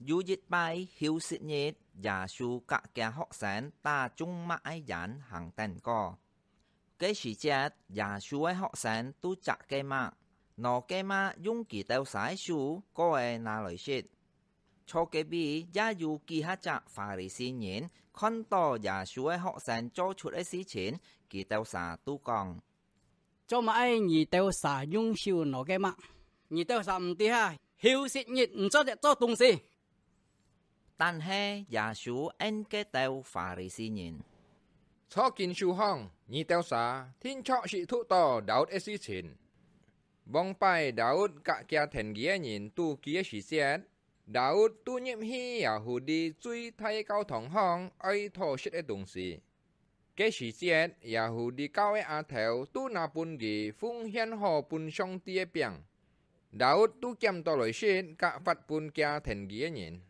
dù dịch bài hiếu sĩ nhiệt, giả su cả kẻ học sinh ta chung mãi dán hàng tên co. Cái sĩ chết, giả su ấy học sinh tu chạ cây mạng. Nó cây mạng dùng kỳ tèo sái su, có ai nà lời xịt. Cho cái bì giả dù kỳ hạ chạ phá rì xí nhiễn, khăn tỏ giả su ấy học sinh cho chút ấy xí chiến, kỳ tèo xá tu còn. Cho mà ai nhì tèo xá dùng siêu nó cây mạng. Nhì tèo xá mì tí ha, hiếu sĩ nhiệt cho để cho tung si 但系耶稣恩嘅道法利赛人。初见书行，二掉啥？天初是突到daud一事情。望拜 Daud 格家田嘅人都记一时节，Daud 都入去耶和啲最大教堂行爱妥食嘅东西。嘅时节，耶和啲教嘅阿头都拿半嘅奉献好半上帝嘅饼，Daud 都检到来食，格发半家田嘅人。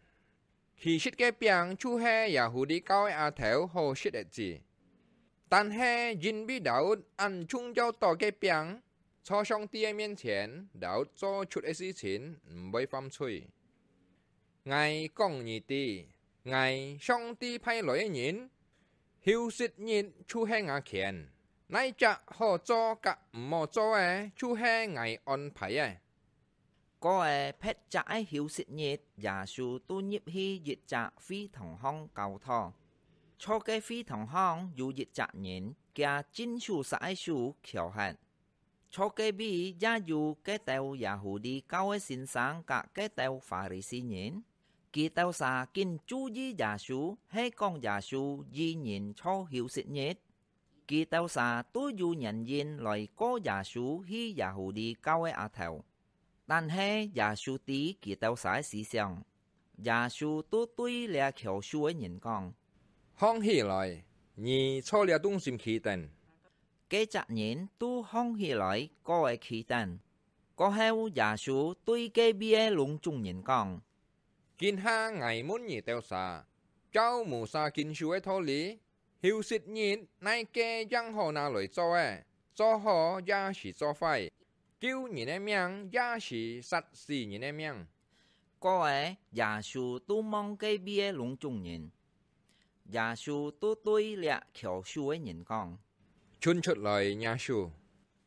khi shit cái piang chu he đi cao a theo hồ shit et gì. Tan he Jin bị Daud ăn chung giao tỏ cái piang cho xong tia miên chén đạo cho chút ấy gì chín bởi phong suy. Ngài công nhị ti, ngài xong ti phải lỗi nhìn, hiu xịt nhìn chu he ngã khiến. Nay chả hồ cho cả mò cho ấy chu he ngài on phải ấy có ai phép trái hiểu sự nhiệt giả sử tu nhiếp hi dịch trả phi thẳng hong cầu thọ cho cái phi thẳng hong dù dịch trả nhện kia chính sự sai sự kiểu hạn. Cho cái bi giả dù cái tàu giả hủ đi cao ấy sinh sáng cả cái tàu phá rì xí nhện kỳ tàu xa kinh chú di giả sử, hay con giả sử di nhện cho hiểu sự nhiệt kỳ tàu xa tôi dù nhận diện lời có giả sử hi giả hủ đi cao ấy à thảo 但系耶稣啲佢道啥思想，耶稣都对咧桥书嘅人讲。康起来，你错了东心起定。几只人都康起来，个系起定。个后耶稣对隔壁嘅隆中人讲：见下危门而掉沙，教无沙见书嘅道理，休息日乃嘅任何拿来做嘅，做好也是做坏， cứu nhìn em miang, giá sĩ sát sĩ nhìn em miang. Có ấy, giả sử tu mong cây bia lũng trung nhìn. Giả sử tu tôi lạ kiểu sư ấy con. Chun chút lời nhà sư.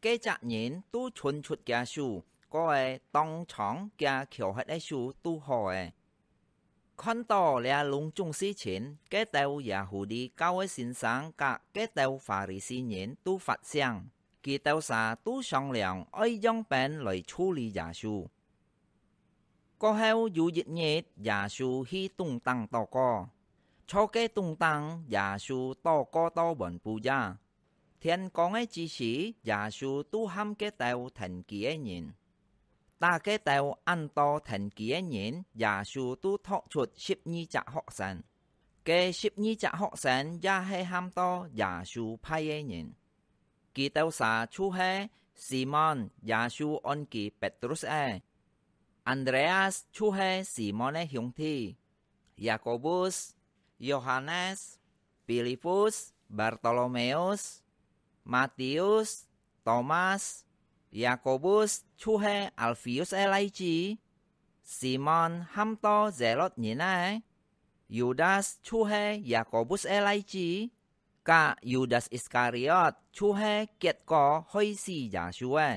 Cái chạc nhìn tu chun chút kia sư, có ấy tông chóng kiểu hết ấy sư tu hồ ấy. Là lũng trung sĩ chiến, cái tàu Yahudi cao ấy xin sáng cái tàu Phà-ri-si nhìn tu phát sáng. 赛人都发声，几道啥都商量爱用病来处理耶稣。过后有一日，耶稣去东当祷告。初嘅东当，耶稣祷告到云布呀。天光嘅之时，耶稣都喊嘅道停记嘅人，大嘅道按到停记嘅人，耶稣都托出十二只学生。嘅十二只学生也系喊到耶稣派嘅人。 กีเตาสาชูเฮซีมอนยาชูออนกีเปตรุสเออันเดรียสชูเฮซีมอนเอฮยงทียาโคบุสโยฮันเนสปิลิฟุสบาร์โตโลเมอุสมาติอุสโทมัสยาโคบุสชูเฮอัลฟิอุสเอไลจีซีมอนฮัมโตเซโลอตนีนายูดาสชูเฮยาโคบุสเอไลจี กะยูดาสอิสคาริอตชูแฮเกียตกอห้อยสียาช่วย